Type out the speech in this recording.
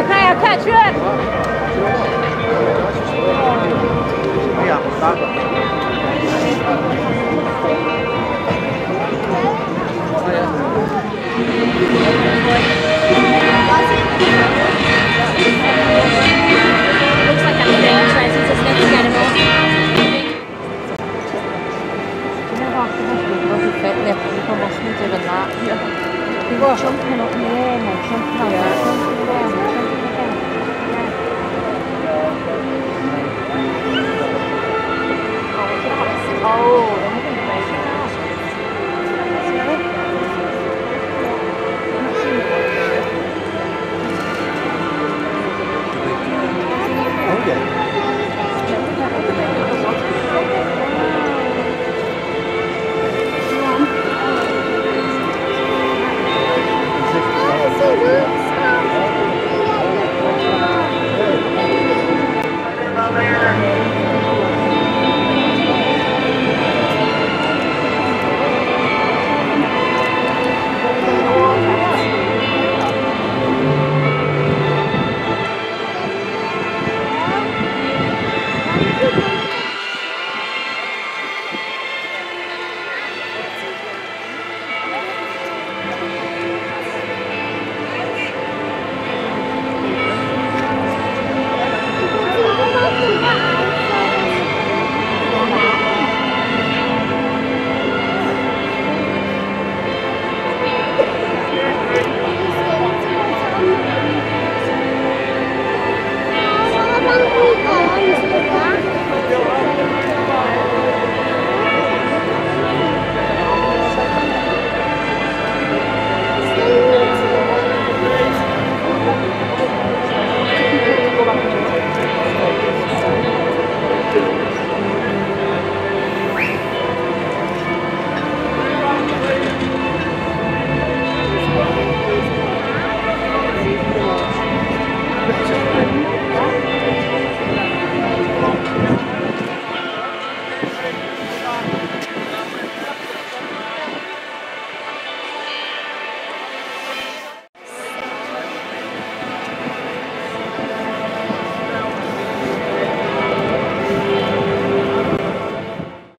Okay, I'll catch you up. 那那个毛丝在那，那个香喷喷的，香喷喷的，香喷喷的。competition.